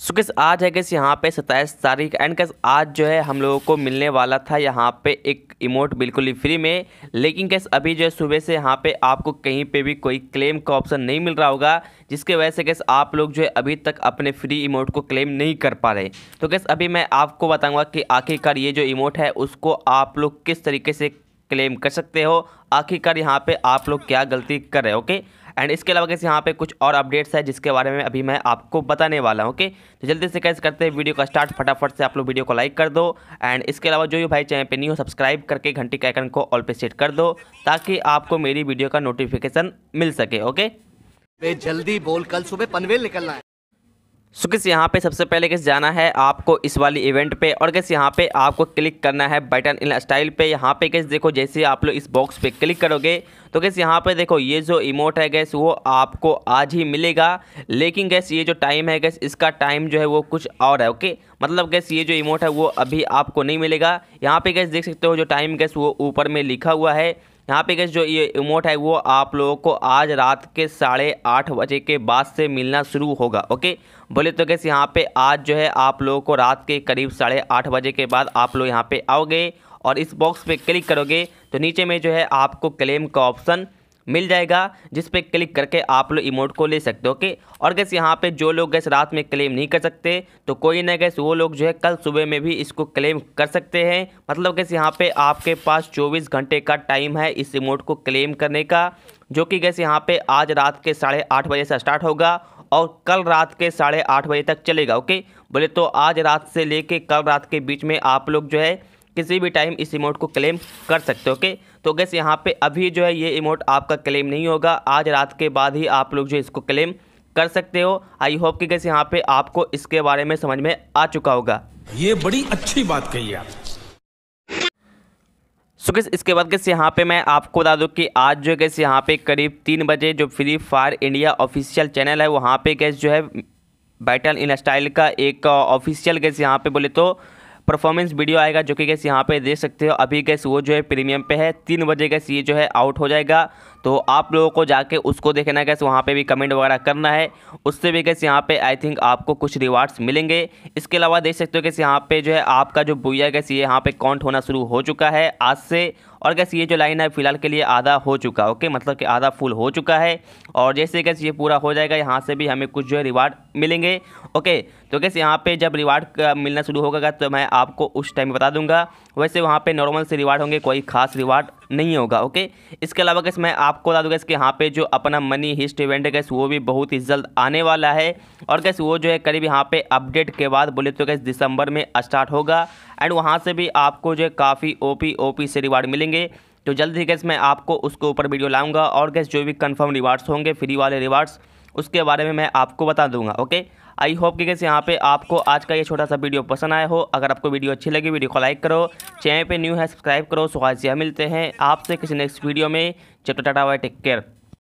सो किस आज है किस यहाँ पे सत्ताईस तारीख एंड किस आज जो है हम लोगों को मिलने वाला था यहाँ पे एक इमोट बिल्कुल ही फ्री में। लेकिन कैस अभी जो है सुबह से यहाँ पे आपको कहीं पे भी कोई क्लेम का ऑप्शन नहीं मिल रहा होगा, जिसके वजह से कैस आप लोग जो है अभी तक अपने फ्री इमोट को क्लेम नहीं कर पा रहे। तो कैस अभी मैं आपको बताऊँगा कि आखिरकार ये जो इमोट है, उसको आप लोग किस तरीके से क्लेम कर सकते हो। आखिरकार यहाँ पे आप लोग क्या गलती कर रहे हो ओके एंड इसके अलावा कैसे यहाँ पे कुछ और अपडेट्स है जिसके बारे में अभी मैं आपको बताने वाला हूँ ओके तो जल्दी से कैसे करते हैं वीडियो का स्टार्ट फटाफट से आप लोग वीडियो को लाइक कर दो। एंड इसके अलावा जो भी भाई चैनल पे नहीं हो सब्सक्राइब करके घंटी के आइकन को ऑल पे सेट कर दो, ताकि आपको मेरी वीडियो का नोटिफिकेशन मिल सके ओके जल्दी बोल, कल सुबह पनवेल निकलना है। सो किस यहाँ पे सबसे पहले किस जाना है आपको इस वाली इवेंट पे और किस यहाँ पे आपको क्लिक करना है बटन इन स्टाइल पे। यहाँ पे किस देखो, जैसे आप लोग इस बॉक्स पे क्लिक करोगे तो किस यहाँ पे देखो, ये जो इमोट है गैस वो आपको आज ही मिलेगा। लेकिन गैस ये जो टाइम है गैस इसका टाइम जो है वो कुछ और है ओके मतलब गैस ये जो इमोट है वो अभी आपको नहीं मिलेगा। यहाँ पे गैस देख सकते हो, जो टाइम गैस वो ऊपर में लिखा हुआ है। यहाँ पे गैस जो ये इमोट है, वो आप लोगों को आज रात के साढ़े आठ बजे के बाद से मिलना शुरू होगा ओके बोले तो गैस यहाँ पे आज जो है आप लोगों को रात के करीब साढ़े आठ बजे के बाद आप लोग यहाँ पे आओगे और इस बॉक्स पे क्लिक करोगे तो नीचे में जो है आपको क्लेम का ऑप्शन मिल जाएगा, जिस पे क्लिक करके आप लोग इमोट को ले सकते हो ओके और गैस यहाँ पे जो लोग गैस रात में क्लेम नहीं कर सकते तो कोई ना गैस वो लोग जो है कल सुबह में भी इसको क्लेम कर सकते हैं। मतलब गैस यहाँ पे आपके पास 24 घंटे का टाइम है इस इमोट को क्लेम करने का, जो कि गैस यहाँ पे आज रात के साढ़े आठ बजे से स्टार्ट होगा और कल रात के साढ़े आठ बजे तक चलेगा ओके बोले तो आज रात से लेके कल रात के बीच में आप लोग जो है किसी भी टाइम इस इमोट को क्लेम कर सकते हो ओके तो गैस यहाँ पे अभी जो है ये इमोट आपका क्लेम नहीं होगा। आज रात के बाद ही आप लोग जो इसको क्लेम कर सकते हो। आई होप कि गैस यहाँ पे आपको इसके बारे में समझ में आ चुका होगा। ये बड़ी अच्छी बात कही आप। सो किस इसके बाद कैसे यहाँ पे मैं आपको बता दूँ कि आज जो गैस यहाँ पे करीब तीन बजे जो Free Fire India official channel है वहाँ पे गैस जो है बैटल इन स्टाइल का एक ऑफिशियल गैस यहाँ पे बोले तो परफॉर्मेंस वीडियो आएगा, जो कि गैस यहाँ पे देख सकते हो। अभी गैस वो जो है प्रीमियम पे है। तीन बजे गैस ये जो है आउट हो जाएगा। तो आप लोगों को जाके उसको देखना कैसे वहाँ पे भी कमेंट वगैरह करना है। उससे भी कैसे यहाँ पे आई थिंक आपको कुछ रिवार्ड्स मिलेंगे। इसके अलावा देख सकते हो कैसे यहाँ पे जो है आपका जो बुया कैसे ये यहाँ पे काउंट होना शुरू हो चुका है आज से। और कैसे ये जो लाइन है, फ़िलहाल के लिए आधा हो चुका है ओके मतलब कि आधा फुल हो चुका है। और जैसे कैसे ये पूरा हो जाएगा, यहाँ से भी हमें कुछ जो है रिवार्ड मिलेंगे ओके तो कैसे यहाँ पे जब रिवार्ड मिलना शुरू होगा तो मैं आपको उस टाइम बता दूँगा। वैसे वहाँ पे नॉर्मल से रिवार्ड होंगे, कोई खास रिवार्ड नहीं होगा ओके इसके अलावा कैसे मैं आपको बता दूँगा कि यहाँ पे जो अपना मनी हिस्ट इवेंट है गैस वो भी बहुत ही जल्द आने वाला है। और कैसे वो जो है करीब यहाँ पे अपडेट के बाद बोले तो गैस दिसंबर में स्टार्ट होगा। एंड वहाँ से भी आपको जो है काफ़ी ओपी ओपी से रिवार्ड मिलेंगे। तो जल्द ही कैसे मैं आपको उसके ऊपर वीडियो लाऊँगा। और गैस जो भी कंफर्म रिवार्ड्स होंगे फ्री वाले रिवार्ड्स उसके बारे में मैं आपको बता दूँगा ओके आई होप कि कैसे यहाँ पे आपको आज का ये छोटा सा वीडियो पसंद आया हो। अगर आपको वीडियो अच्छी लगी वीडियो को लाइक करो। चैनल पे न्यू है, सब्सक्राइब करो सो मिलते हैं आपसे किसी नेक्स्ट वीडियो में। जब टाटा वाई टेक केयर